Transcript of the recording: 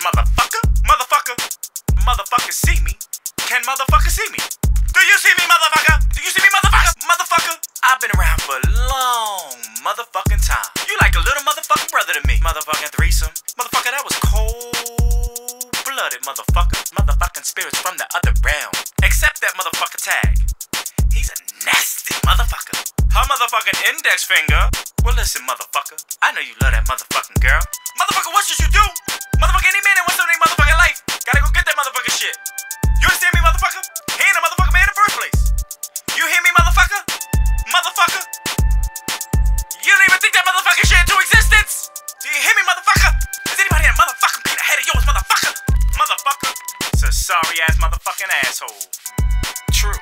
motherfucker. Motherfucker. Motherfucker see me. Can motherfucker see me? Do you see me, motherfucker? Do you see me, motherfucker? Motherfucker. I've been around for a long motherfucking time. You like a little motherfucking brother to me. Motherfucking threesome. Motherfucker, that was cold blooded, motherfucker. Motherfucking spirits from the other realm. Accept that motherfucker tag. He's a nasty motherfucker. Her motherfucking index finger. Well, listen, motherfucker. I know you love that motherfucking girl. Motherfucker, what should you motherfucking shit into existence? Do you hear me, motherfucker? Is anybody a motherfucking beat ahead of yours, motherfucker? Motherfucker? It's a sorry ass motherfucking asshole. True.